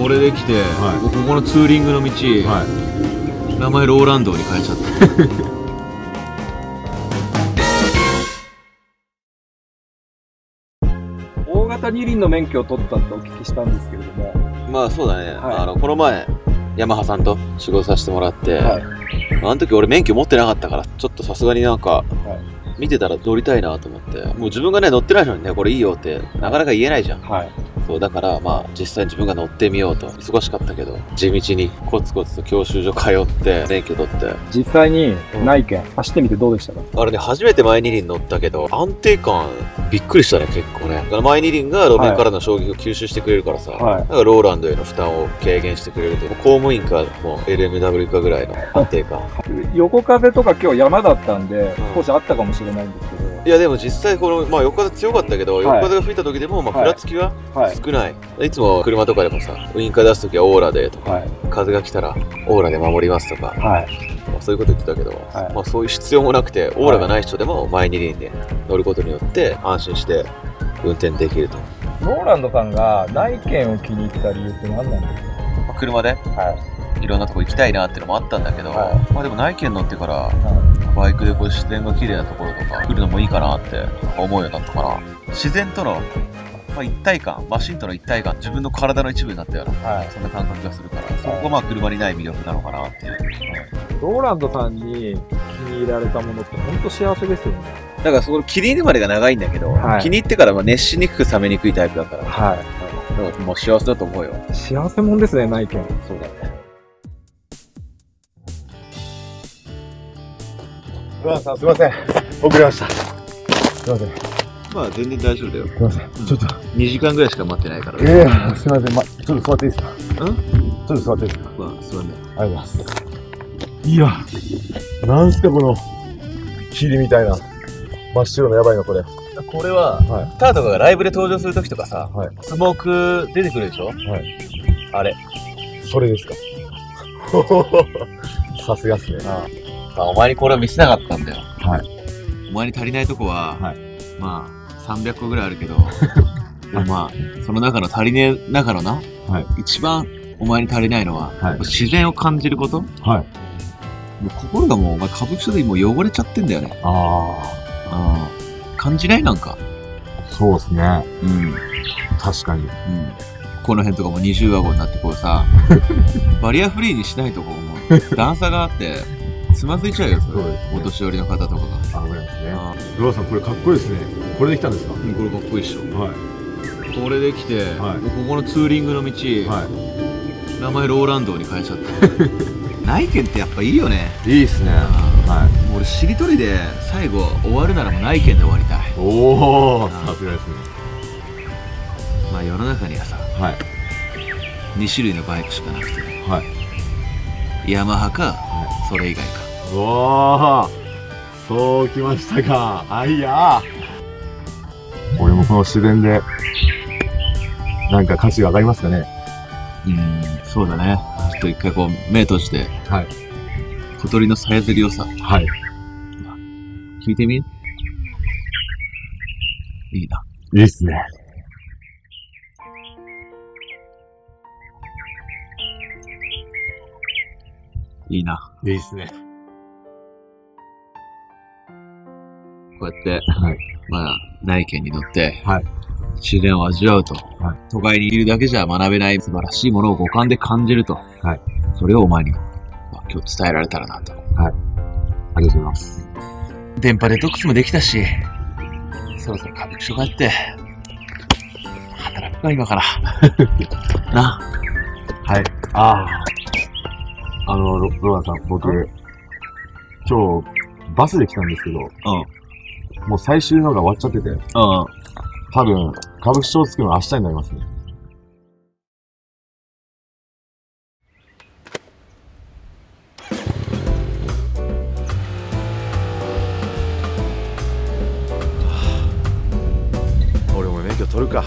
これできて、はい。ここのツーリングの道、はい。名前ローランドに変えちゃった。大型二輪の免許を取ったってお聞きしたんですけれども、まあそうだね、はい。あのこの前ヤマハさんと仕事させてもらって、はい。あの時俺免許持ってなかったからちょっとさすがになんか、は見てたら乗りたいなと思って。もう自分がね乗ってないのにねこれいいよってなかなか言えないじゃん。はい、そうだからまあ実際に自分が乗ってみようと。忙しかったけど地道にコツコツと教習所通って免許取って。実際に内見走ってみてどうでしたか、あれね初めて前二輪乗ったけど安定感びっくりしたね結構ね。だから前二輪が路面からの衝撃を吸収してくれるからさ、はい。だからローランドへの負担を軽減してくれると。いう公務員かもう LMW かぐらいの安定感。横風とか今日山だったんで、うん。少しあったかもしれないんですけど、いやでも実際この、まあ、横風強かったけど、はい。横風が吹いた時でも、まあ、はい。ふらつきがはい、少ない、い、つも車とかでもさウインカー出す時はオーラでとか、はい、風が来たらオーラで守りますとか、はい、まあ、そういうこと言ってたけど、はい。まあ、そういう必要もなくてオーラがない人でも前二輪で乗ることによって安心して運転できると、ローランドさんが内見を気に入った理由って何なんですまあ、車で？かはい、いろんなとこ行きたいなってのもあったんだけど、はまあでも内見乗ってからはバイクでこう自然が綺麗なところとか来るのもいいかなって思うようになったから自然との、まあ、一体感マシンとの一体感自分の体の一部になったような、はい。そんな感覚がするからそこがまあ車にない魅力なのかなっていう。い、ローランドさんに気に入られたものって本当幸せですよね。だからそこ気に入るまでが長いんだけど、はい。気に入ってからまあ熱しにくく冷めにくいタイプだから、はい、もう幸せだと思うよ。幸せもんですね内見。そうだねロランさんすいません。遅れました。すいません。すまあ全然大丈夫だよ。いません。ちょっと。2時間ぐらいしか待ってないから。ええすいません、ま、ちょっと座っていいですか？ん？ちょっと座っていいですか？まあすまんねありがとうございます。いやなんすかこの霧みたいな。真っ白のやばいのこれ。これは、はい。スターとかがライブで登場するときとかさ、はい。スモーク出てくるでしょ？はい。あれ。それですか？さすがっすね。あお前にこれは見せなかったんだよ。はい。お前に足りないとこは、はいまあ、300個ぐらいあるけど、でもまあ、その中の足りねえ中のな、はい一番お前に足りないのは、はい自然を感じること？もはい。う心がもう、お前歌舞伎町でもう汚れちゃってんだよね。あうん。感じないなんか。あ、そうですね。うん。確かに。うん。この辺とかも二重顎になってこうさ、バリアフリーにしないとこもう段差があって、つまずいちゃうよ、それ。ねお年寄りの方とかが。あ、ごめんなさいね。あロラさん、これかっこいいですね。これできたんですか？うんこれかっこいいっしょ。はい。これできて、はいもうここのツーリングの道、は名前ローランドに変えちゃった 内見ってやっぱいいよねい。いいっすね。はもう俺しりとりで最後終わるならもう内見で終わりたいい。おー、あさすがですね。まあ世の中にはさはい。2種類のバイクしかなくてはい。ヤマハか、それ以外かうわー、そうきましたか。あいやー。俺もこの自然で、なんか価値が上がりますかね。うんそうだねちょっと一回こう目閉じてはい。小鳥のさえずりをさはい。聞いてみ？いいないいっすね。いいないいっすね。こうやって、はいまあ内見に乗って、はい自然を味わうと、はい都会にいるだけじゃ学べない素晴らしいものを五感で感じると、はいそれをお前に、まあ、今日伝えられたらなと。ありがとうございます。電波デトックスもできたし、そろそろ歌舞伎町帰って、働くか、今から。な。はい。ああ。あの、ロロランさん、僕、今日、バスで来たんですけど、うん。もう最終のが終わっちゃってて、うん。多分、歌舞伎町着くの明日になりますね。俺も免許取るか。